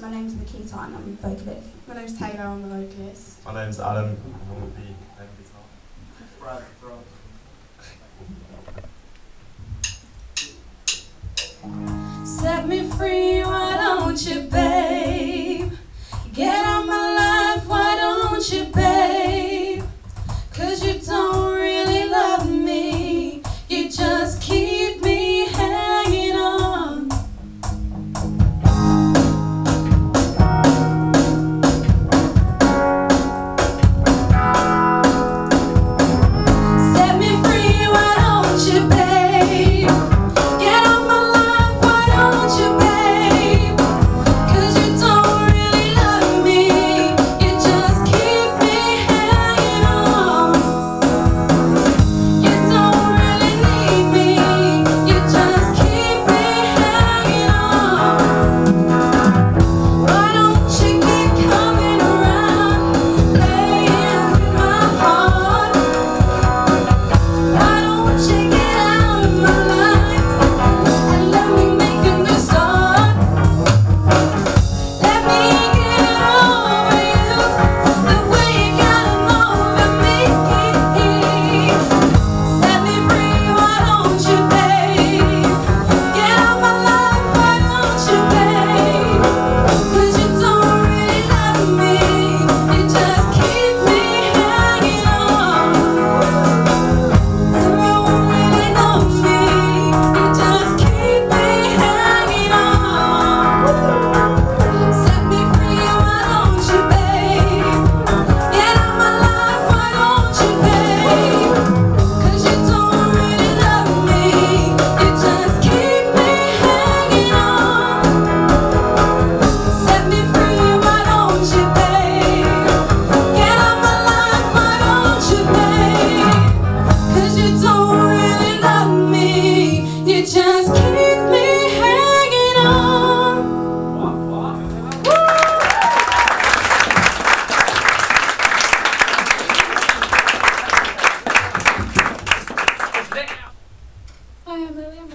My name's Nikita and I'm the vocalist. My name's Taylor, I'm the vocalist. My name's Adam, I'm on Set me free, why don't you, babe? Get out my life, why don't you, babe?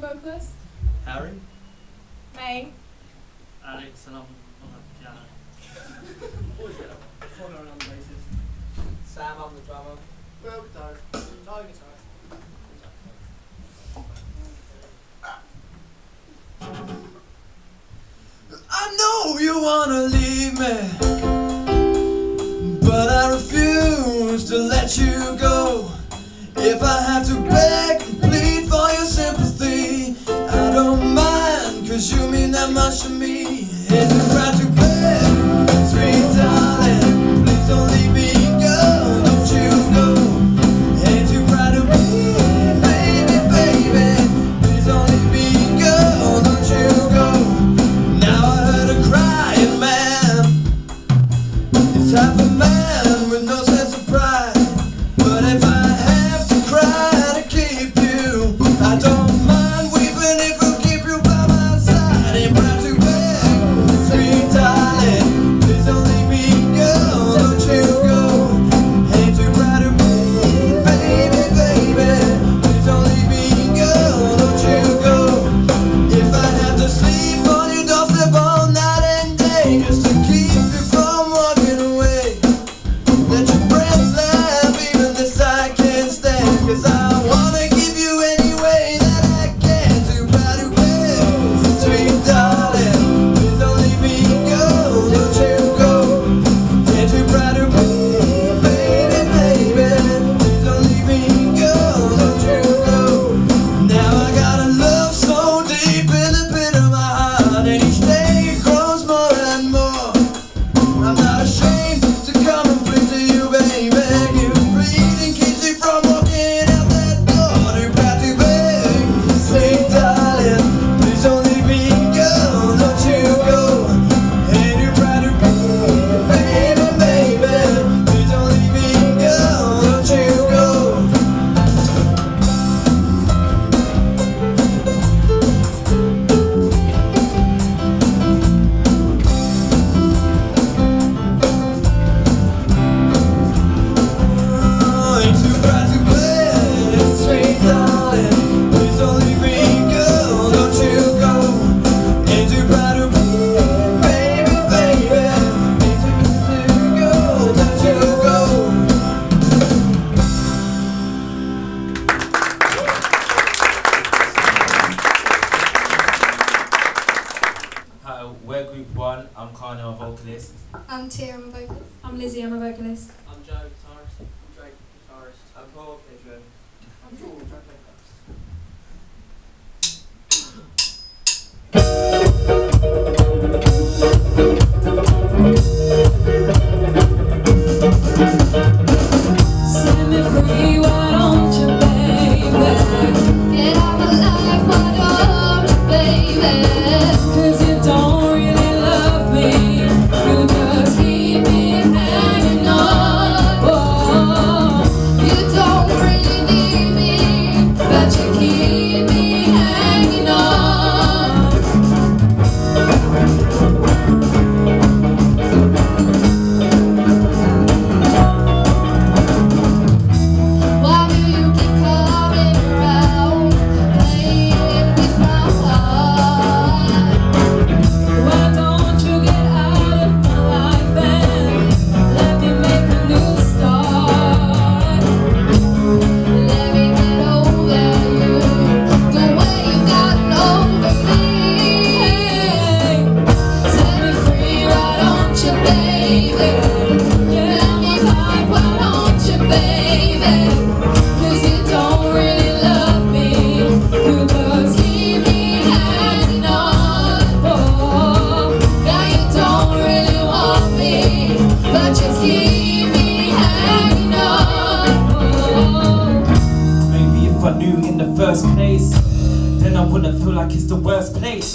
the vocalist? Harry. May. Alex, and I'm on the piano. Always get a corner on the bases. Sam, I'm the drummer. Well, guitar. No guitar. I know you wanna leave me But I refuse to let you go If I have to beg first place.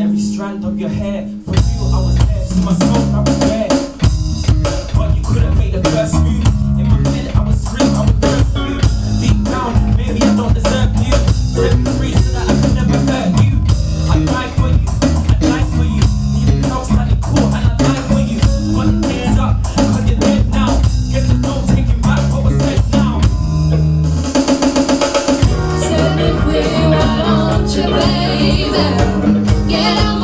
Every strand of your hair, for you I was there. To my soul, Get up.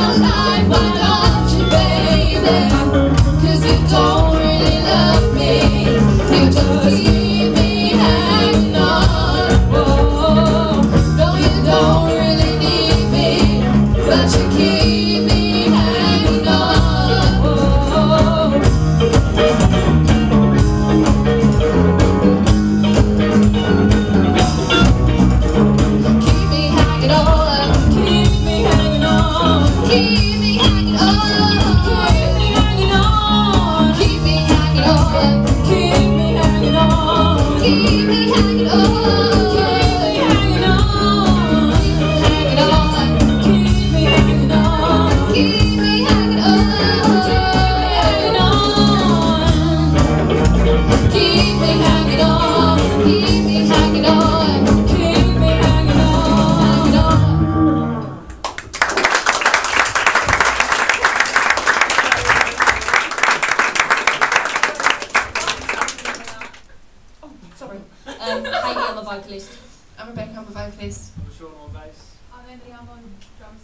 vocalist. I'm Rebecca, I'm a vocalist. I'm Sean on bass. I'm Emily, I'm on drums.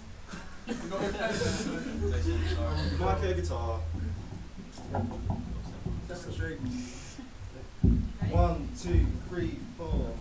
Mike here, guitar. One, two, three, four.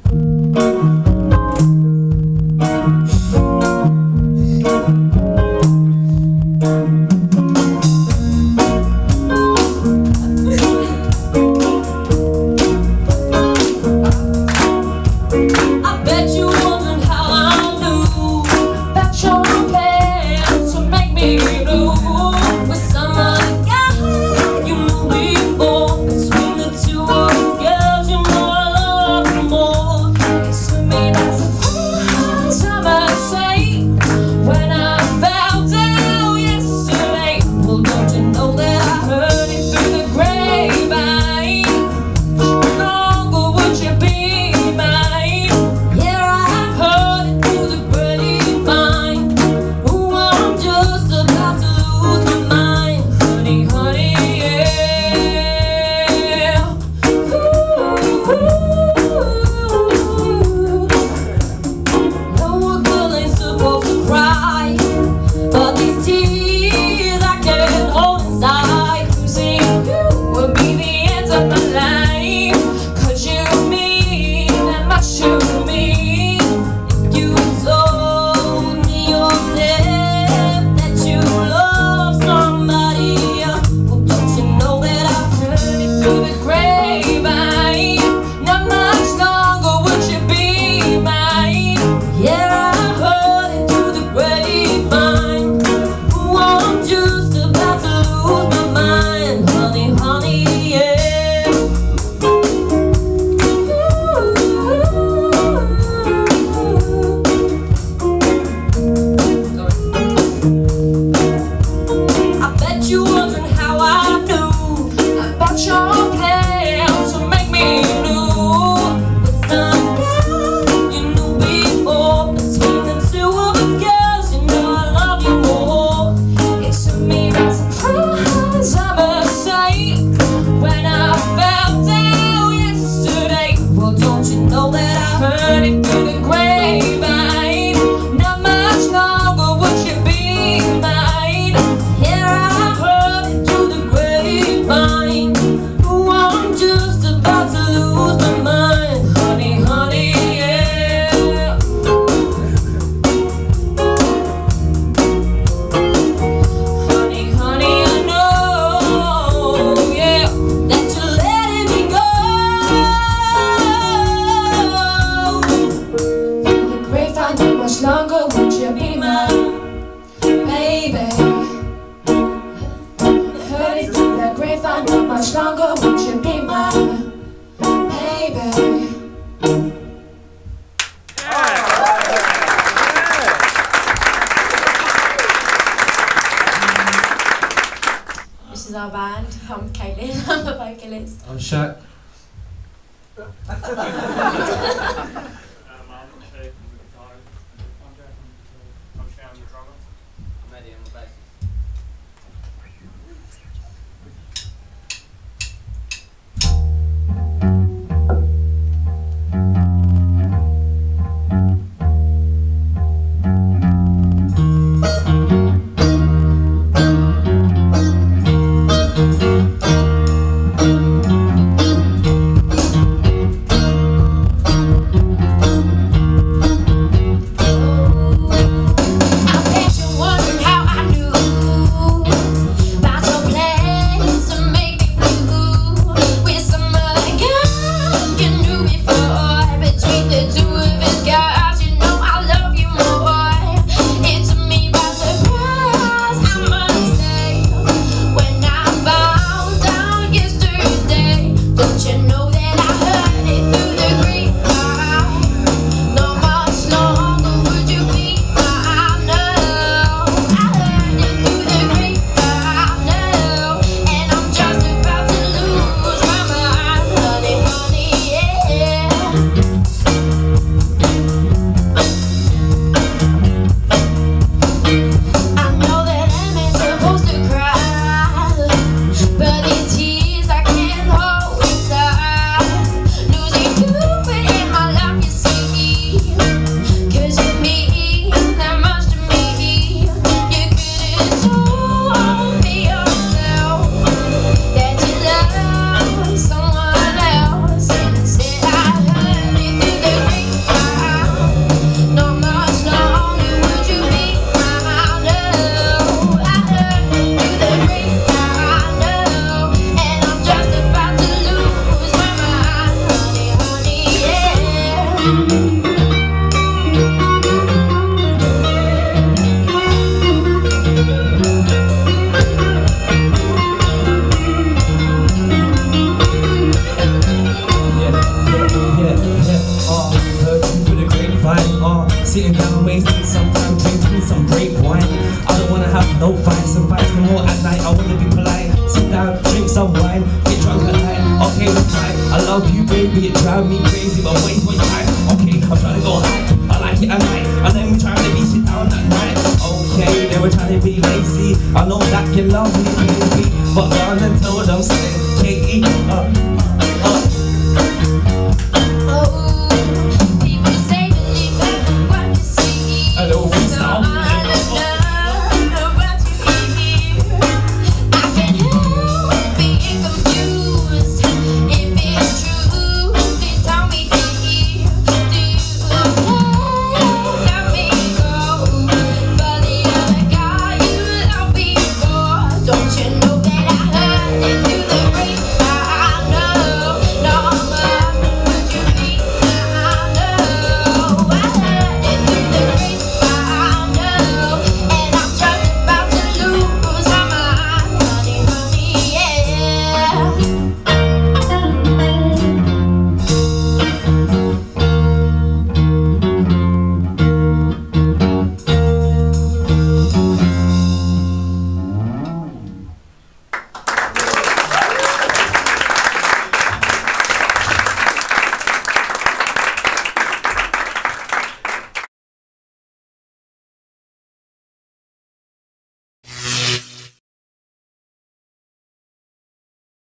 is our band. I'm Kaylin, I'm the vocalist. I'm Shaq. some wine Get drunk at night, okay, I'm fine I love you, baby, it drives me crazy But wait for your time, okay, I'm trying to go high. I like it at night, and then we try to be sit down at night. Okay, they were trying to be lazy. I know that you love me, baby. But darling, told them, say, Katie, uh